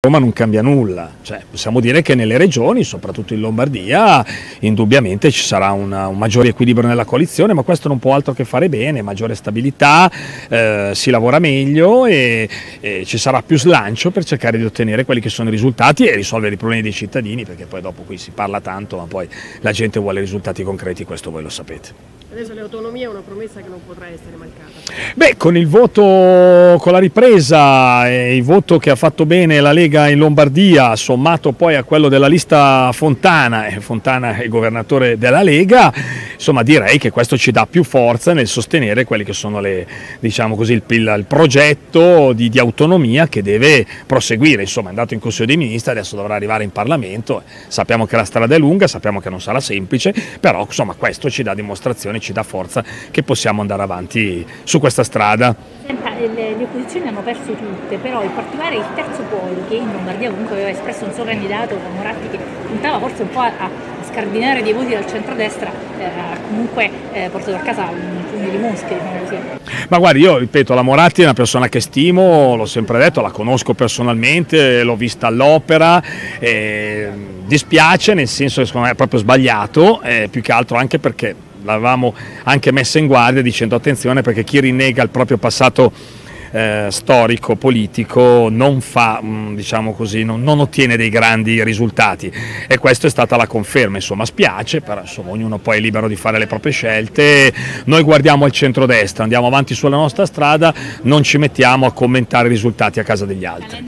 Roma non cambia nulla, cioè, possiamo dire che nelle regioni, soprattutto in Lombardia, indubbiamente ci sarà una, un maggiore equilibrio nella coalizione, ma questo non può altro che fare bene, maggiore stabilità, eh, si lavora meglio e, e, ci sarà più slancio per cercare di ottenere quelli che sono i risultati e risolvere i problemi dei cittadini, perché poi dopo qui si parla tanto, ma poi la gente vuole risultati concreti, questo voi lo sapete. Adesso l'autonomia è una promessa che non potrà essere mancata. Beh, con il voto, con la ripresa e il voto che ha fatto bene la Lega in Lombardia, sommato poi a quello della lista Fontana, e Fontana è il governatore della Lega, insomma direi che questo ci dà più forza nel sostenere quelli che sono le, diciamo così, il, il progetto di, di, autonomia che deve proseguire, insomma è andato in Consiglio dei Ministri, adesso dovrà arrivare in Parlamento, sappiamo che la strada è lunga, sappiamo che non sarà semplice, però insomma questo ci dà dimostrazione ci dà forza che possiamo andare avanti su questa strada. Le, le, opposizioni hanno perso tutte, però in particolare il terzo polo che in Lombardia comunque aveva espresso un suo candidato, Moratti, che puntava forse un po' a, a scardinare dei voti dal centrodestra, eh, ha comunque eh, portato a casa un pugno di mosche, diciamo. Ma guardi, io ripeto, la Moratti è una persona che stimo, l'ho sempre detto, la conosco personalmente, l'ho vista all'opera, eh, dispiace nel senso che secondo me è proprio sbagliato, eh, più che altro anche perché l'avevamo anche messa in guardia dicendo attenzione perché chi rinnega il proprio passato eh, storico, politico, non fa, mm, diciamo così, non, non, ottiene dei grandi risultati. E questa è stata la conferma, insomma spiace, però insomma, ognuno poi è libero di fare le proprie scelte, noi guardiamo il centrodestra, andiamo avanti sulla nostra strada, non ci mettiamo a commentare i risultati a casa degli altri.